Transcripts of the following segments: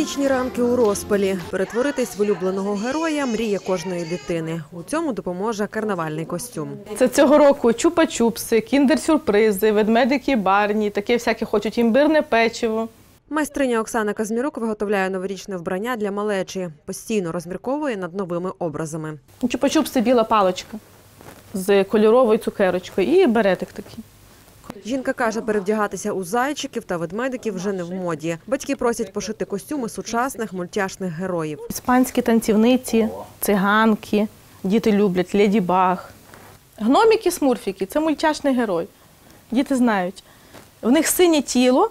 Новорічні ранки у розпалі. Перетворитись в улюбленого героя мрія кожної дитини. У цьому допоможе карнавальний костюм. Це цього року чупа-чупси, кіндер-сюрпризи, ведмедики барні, таке всяке хочуть імбирне печиво. Майстриня Оксана Казмірук виготовляє новорічне вбрання для малечі. Постійно розмірковує над новими образами. Чупа-чупси біла паличка з кольоровою цукерочкою і беретик такий. Жінка каже, перевдягатися у зайчиків та ведмедиків вже не в моді. Батьки просять пошити костюми сучасних мультяшних героїв. Іспанські танцівниці, циганки, діти люблять леді баг. Гноміки, смурфіки це мультяшний герой. Діти знають. В них синє тіло,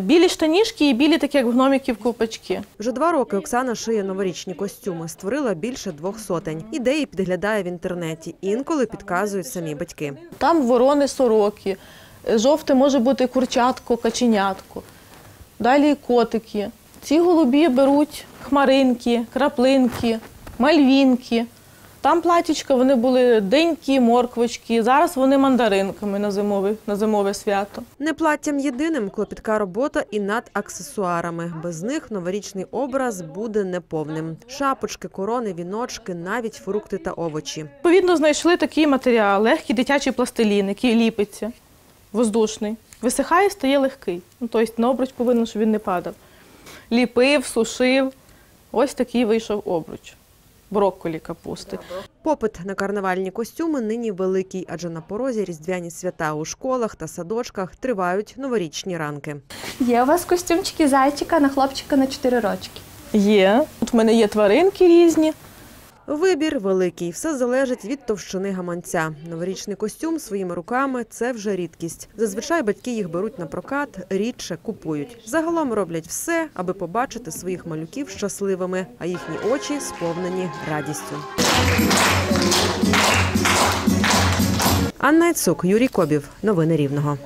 білі штанішки і білі, такі як в гноміків, ковпачки. Вже два роки Оксана шиє новорічні костюми. Створила більше двох сотень. Ідеї підглядає в інтернеті. Інколи підказують самі батьки. Там ворони сороки, е, жовте може бути курчатко, каченятко. Далі котики. Ці голубі беруть хмаринки, краплинки, мальвінки. Там платічка вони були денькі, морквочки. Зараз вони мандаринками на зимове, на зимове свято. Не платтям єдиним клопітка робота і над аксесуарами. Без них новорічний образ буде неповним. Шапочки, корони, віночки, навіть фрукти та овочі. Відповідно, знайшли такий матеріал, легкий дитячий пластилін, який ліпиться, воздушний. Висихає, стає легкий. Ну, тобто на обруч повинен, щоб він не падав. Ліпив, сушив. Ось такий вийшов обруч. Брокколі капусти. Попит на карнавальні костюми нині великий, адже на порозі різдвяні свята у школах та садочках тривають новорічні ранки. Є у вас костюмчики зайчика на хлопчика на 4 рочки. Є. От в мене є тваринки різні. Вибір великий, все залежить від товщини гаманця. Новорічний костюм своїми руками це вже рідкість. Зазвичай батьки їх беруть на прокат, рідше купують. Загалом роблять все, аби побачити своїх малюків щасливими, а їхні очі сповнені радістю. Анна Іцук, Юрій Кобів. Новини Рівного.